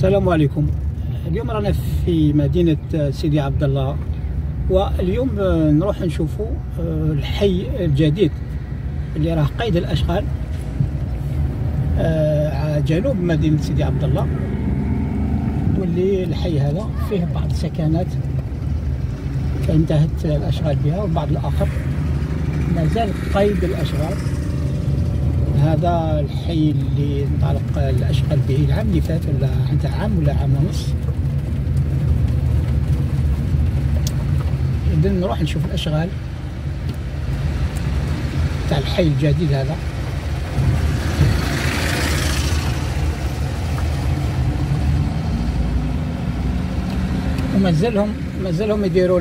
السلام عليكم. اليوم رانا في مدينة سيدي عبد الله واليوم نروح نشوفوا الحي الجديد اللي راه قيد الأشغال آه، جنوب مدينة سيدي عبد الله. واللي الحي هذا فيه بعض السكنات انتهت الأشغال بها والبعض الآخر ما زال قيد الأشغال. هذا الحي اللي انطلق الاشغال به العام اللي فات ولا عند عام ولا عام ونص. اذا نروح نشوف الأشغال تاع الحي الجديد هذا. ومازالهم مازالهم يديروا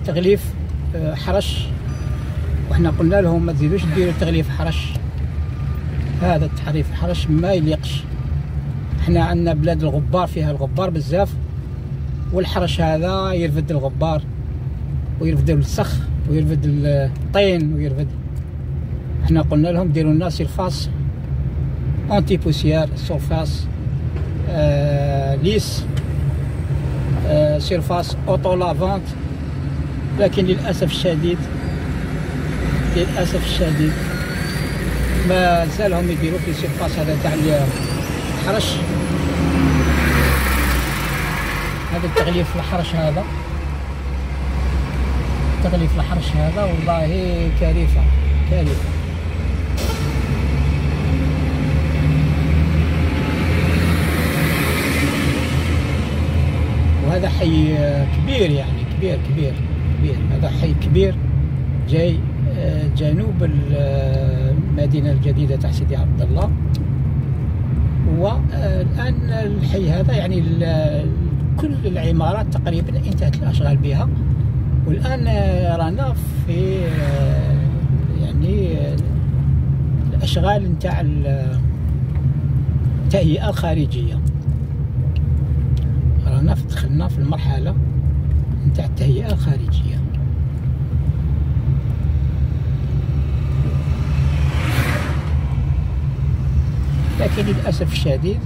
التغليف آه، حرش. وحنا قلنا لهم ما تزيدوش ديروا التغليف حرش. هذا التحريف الحرش ما يليقش. إحنا عندنا بلاد الغبار فيها الغبار بزاف والحرش هذا يرفد الغبار ويرفد السخ ويرفد الطين ويرفد. إحنا قلنا لهم ديروا لنا surface anti-poussière surface آه lisse آه surface أوتو لافونت لكن للأسف الشديد للأسف الشديد ما زالهم يديروا في surface هذا تاع الحرش. هذا التغليف الحرش هذا. تغليف الحرش هذا والله كارثة كارثة. وهذا حي كبير يعني كبير كبير كبير. هذا حي كبير جاي جنوب المدينة الجديدة تاع سيدي عبد الله. والآن الحي هذا يعني كل العمارات تقريبا انتهت الأشغال بها. والآن رانا في يعني الأشغال نتاع التهيئة الخارجية. رانا دخلنا في المرحلة نتاع التهيئة الخارجية. لكن للأسف الشديد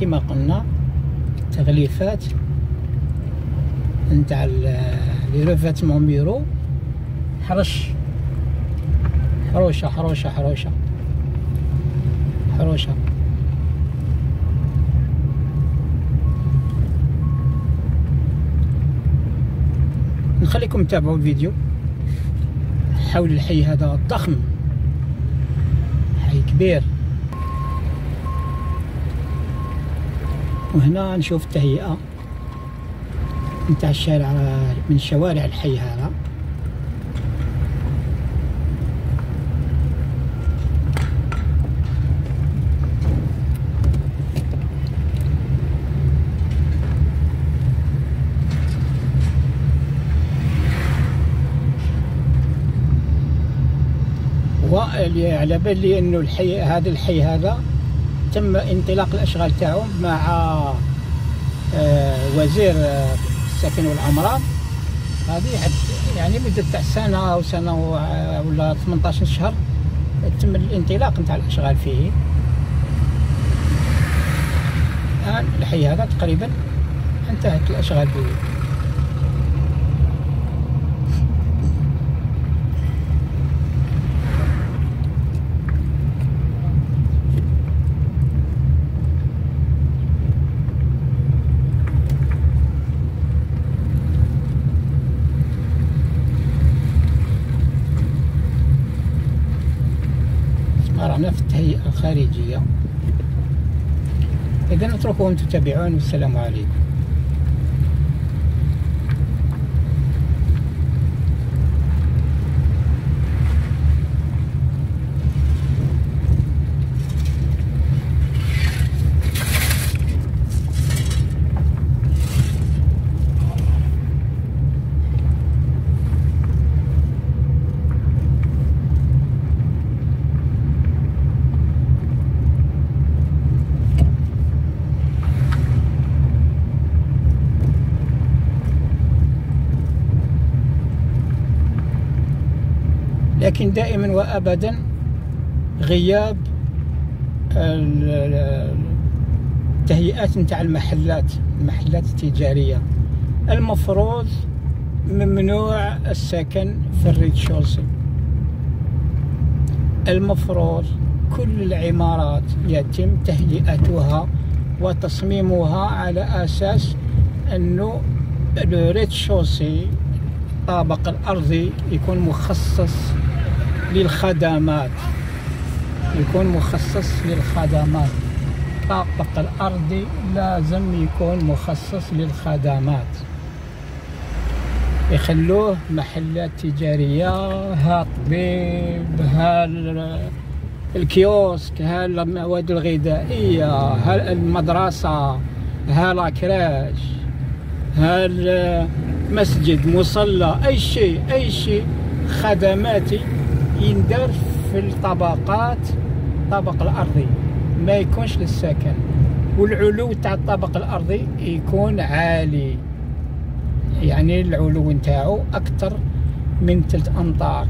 كما قلنا التغليفات نتاع لي ريفاتمون ميرو حرش. حروشة حروشة حروشة. حروشة. نخليكم تتابعوا الفيديو. حول الحي هذا الضخم حي كبير. وهنا نشوف التهيئة نتاع الشارع من شوارع الحي هذا وعلى بالي إنه الحي هذا الحي هذا تم انطلاق الأشغال تاعهم مع آه، وزير آه، السكن والعمران هذه يعني مدة تاع سنة أو سنة ولا 18 شهر تم الانطلاق نتاع الأشغال فيه. الآن الحي هذا تقريبا انتهت الأشغال فيه. الخارجية إذا اتركوهم تتابعون والسلام عليكم. لكن دائما وابدا غياب تهيئات نتاع المحلات المحلات التجارية. المفروض ممنوع السكن في الريتشوزي المفروض كل العمارات يتم تهيئتها وتصميمها على أساس أنه الريتشوزي الطابق الأرضي يكون مخصص للخدمات. يكون مخصص للخدمات. الطابق الأرضي لازم يكون مخصص للخدمات. يخلوه محلات تجارية ها طبيب ها الكيوسك ها المواد الغذائية ها المدرسة ها لاكراش ها المسجد مصلى أي شيء أي شيء. خدماتي يندر في الطبقات الطابق الأرضي. ما يكونش للسكن. والعلو تاع الطابق الأرضي يكون عالي. يعني العلو نتاعو أكثر من 3 أمتار.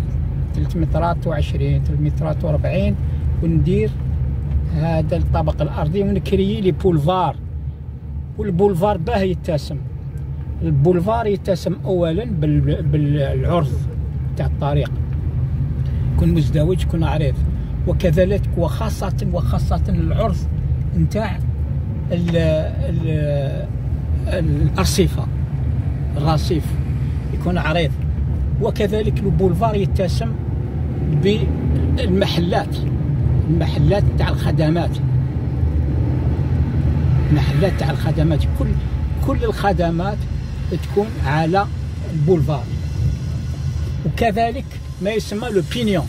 3 مترات و20 3 مترات و40 وندير هذا الطابق الأرضي ونكري لي بولفار. والبولفار باه يتسم. البولفار يتسم اولا بالعرض تاع الطريق. يكون مزدوج يكون عريض. وكذلك وخاصة وخاصة العرض نتاع الأرصفة. الرصيف يكون عريض. وكذلك البولفار يتسم بالمحلات. المحلات تاع الخدمات. المحلات تاع الخدمات. كل كل الخدمات تكون على البولفار. وكذلك ما يسمى le pignon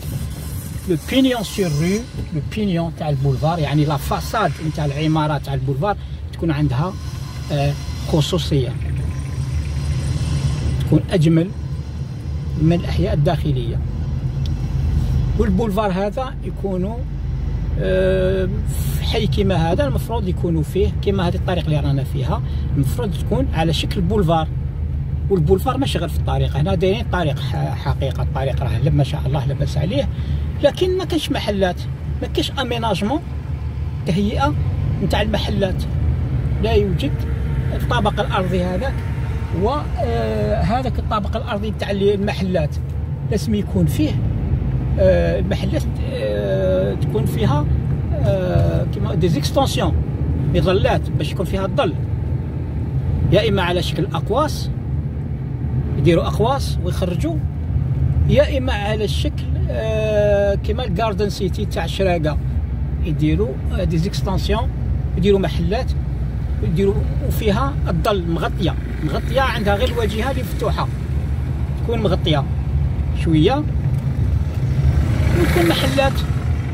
le pignon sur rue le pignon تاع البولفار يعني la façade نتاع العمارات تاع البولفار تكون عندها آه، خصوصية. تكون أجمل من الأحياء الداخلية. والبولفار هذا يكونوا آه، في حي كما هذا المفروض يكونوا فيه كما هذه الطريق اللي رانا فيها. المفروض تكون على شكل بولفار. والبولفار ماشي غير في الطريق. هنا دايرين طريق حقيقة الطريق راه ما شاء الله لاباس عليه. لكن ما كانش محلات. ما كانش أميناجمون تهيئة نتاع المحلات. لا يوجد الطابق الأرضي هذاك وهذاك الطابق الأرضي تاع المحلات. لازم يكون فيه آه، المحلات آه، تكون فيها آه، كيما دي زيكستونسيون مظلات باش يكون فيها الظل. يا اما على شكل أقواس. يديروا اقواس ويخرجوا يا إما على الشكل كيما الجاردن سيتي تاع الشراقه يديروا دي زيكستونسيون يديروا محلات يديروا وفيها الظل مغطية. مغطية عندها غير الواجهة اللي مفتوحة. تكون مغطية شوية. وتكون محلات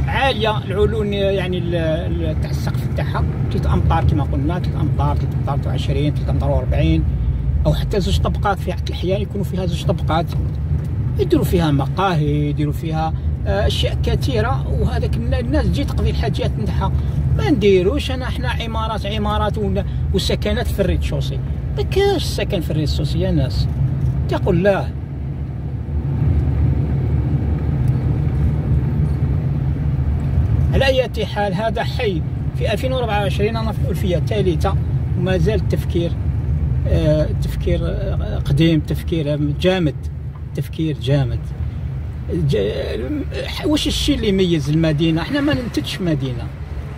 عالية. العلو يعني تاع السقف تاعها. 3 أمتار كما قلنا 3 أمتار 3 أمتار 20 3 أمتار 40 أو حتى زوج طبقات في حتى الاحيان يكونوا فيها زوج طبقات يديروا فيها مقاهي يديروا فيها آه، أشياء كثيرة. وهذاك الناس تجي تقضي الحاجات نتاعها ما نديروش أنا إحنا عمارات عمارات وسكنات في الريت شوسي. ما كاش سكن في الريت شوسي يا ناس. اتقوا الله على أي حال هذا حي. في 2024 أنا في الالفيه الثالثه وما زال التفكير. تفكير آه قديم تفكير جامد تفكير جامد. واش الشيء اللي يميز المدينة؟ إحنا ما ننتجش مدينة.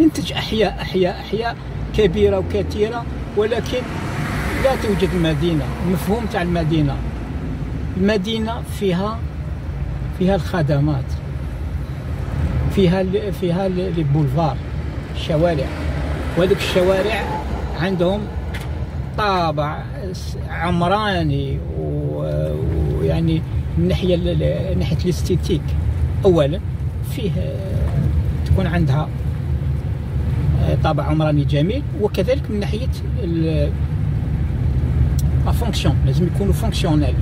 ننتج أحياء أحياء أحياء كبيرة وكثيرة ولكن لا توجد مدينة. المفهوم تاع المدينة. المدينة فيها فيها الخدمات. فيها فيها لي بولفار الشوارع وهذوك الشوارع عندهم طابع عمراني ويعني من ناحية ناحية ال esthétique. اولا فيه تكون عندها طابع عمراني جميل وكذلك من ناحية la fonction لازم يكونوا fonctionnel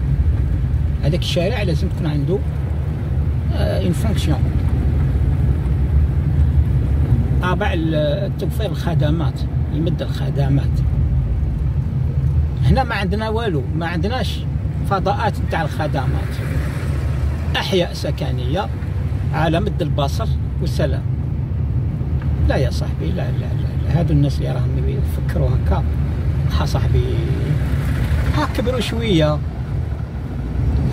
هذاك الشارع لازم تكون عنده une fonction طابع توفير الخدمات يمد الخدمات. هنا ما عندنا والو ما عندناش فضاءات تاع الخدمات. أحياء سكنية على مد البصر والسلام. لا يا صاحبي لا لا لا, لا. هادو الناس اللي راهم يفكروا هكا ها صاحبي ها كبروا شوية.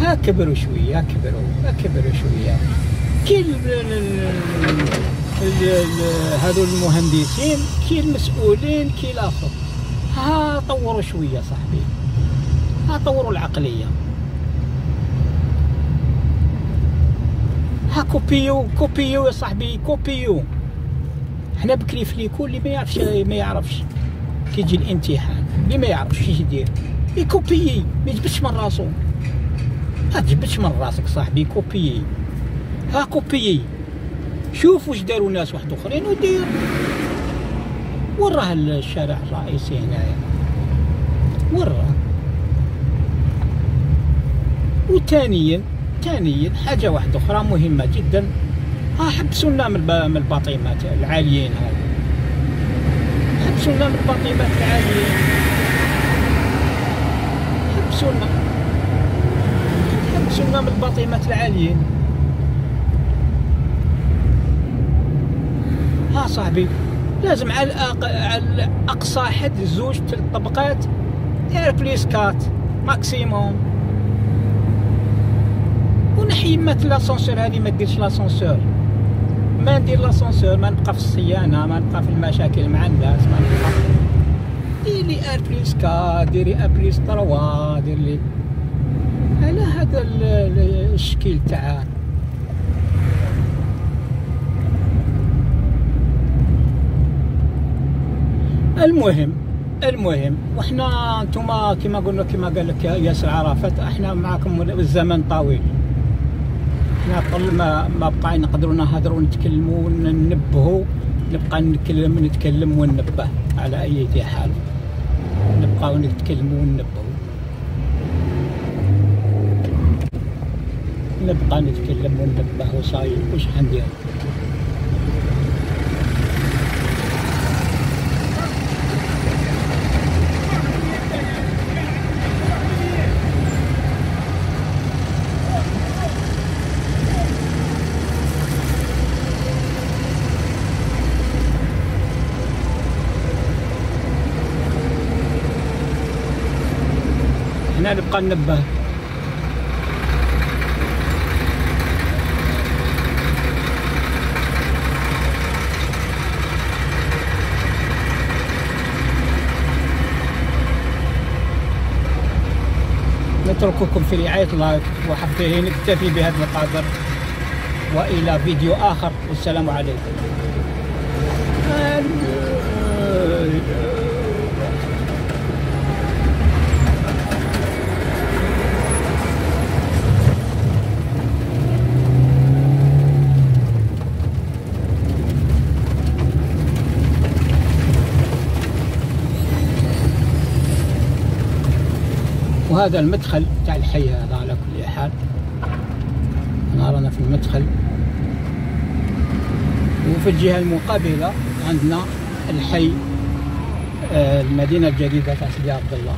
ها كبروا شوية كبروا ها كبروا شوية. كي هادو المهندسين كي المسؤولين كي الآخر ها طوروا شوية صاحبي. ها طوروا العقلية. ها copiez copiez يا صاحبي copiez حنا بكري في l'école اللي ما يعرفش ما يعرفش. كيجي الامتحان اللي ما يعرفش اش يدير. يكوبيي ما يجبدش من راسو ما تجبدش من راسك صاحبي كوبيي ها كوبيي شوف واش داروا ناس واحد آخرين ودير. وين راه الشارع الرئيسي هنايا؟ وين راه وثانيا ثانيا حاجة واحدة أخرى مهمة جدا. ها حبسونا من الباطيمات العاليين هذا. حبسونا من الباطيمات العاليين. حبسونا حبسونا من ال bâtiments العاليين. ها صاحبي. لازم على, اقصى حد زوج طبقات R plus quatre maximum. ونحي ما l'ascenseur هذه ما ديرش l'ascenseur ما ندير l'ascenseur ما نبقى في الصيانة ما نبقى في المشاكل مع الناس ما نبقى دير لي R plus quatre ديري R plus trois دير لي على هذا الشكل تاع المهم المهم وحنا أنتم كما قلنا كما قال لك ياسر عرفات إحنا معكم الزمن طويل. إحنا طول ما ما بقى نقدروا نهضروا ونتكلموا وننبهوا نبقى نتكلم نتكلم وننبه على أي حال. نبقى نتكلموا وننبهوا. نبقى نتكلم وننبه وصاير واش حندير نبقى ننبه. نترككم في رعاية الله وحفظه نكتفي بهذا القدر وإلى فيديو آخر. والسلام عليكم. وهذا المدخل تاع الحي هذا على كل حال. انا رانا في المدخل. وفي الجهة المقابلة عندنا الحي آه، المدينة الجديدة تاع سيدي عبد الله.